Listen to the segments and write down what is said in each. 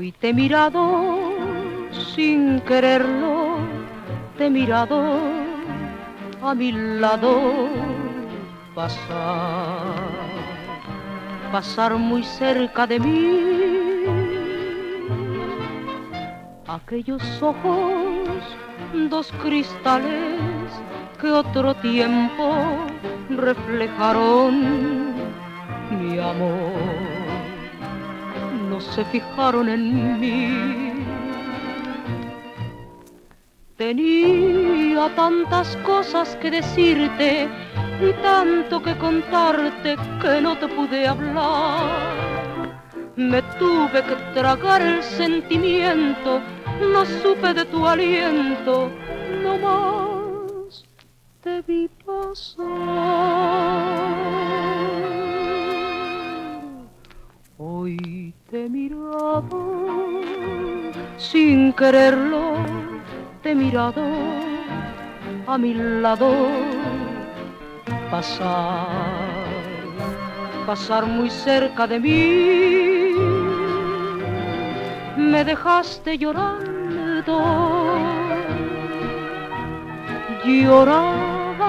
Hoy te he mirado sin quererlo, te he mirado a mi lado pasar, pasar muy cerca de mí. Aquellos ojos, dos cristales que otro tiempo reflejaron mi amor, se fijaron en mí. Tenía tantas cosas que decirte y tanto que contarte que no te pude hablar. Me tuve que tragar el sentimiento, no supe de tu aliento, no más te vi pasar. Hoy te he mirado sin quererlo, te he mirado a mi lado pasar, pasar muy cerca de mí. Me dejaste llorando, llorando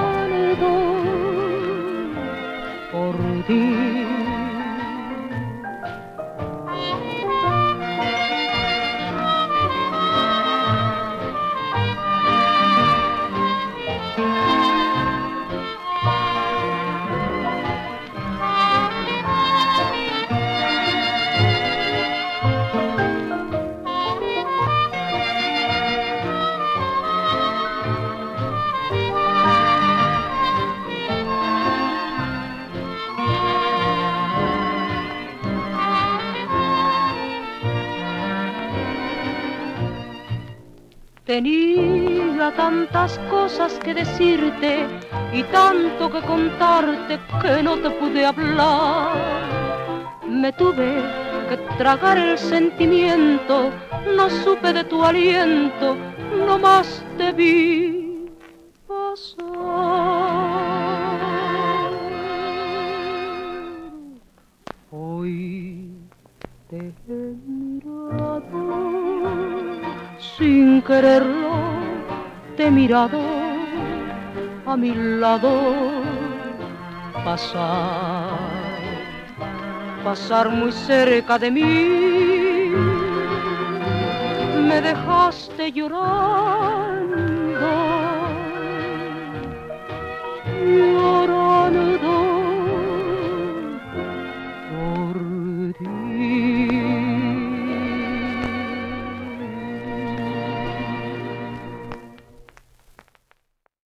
por ti. Tenía tantas cosas que decirte y tanto que contarte que no te pude hablar. Me tuve que tragar el sentimiento, no supe de tu aliento, no más te vi pasar. Hoy te he mirado sin quererlo te he mirado a mi lado pasar, pasar muy cerca de mí. Me dejaste llorando,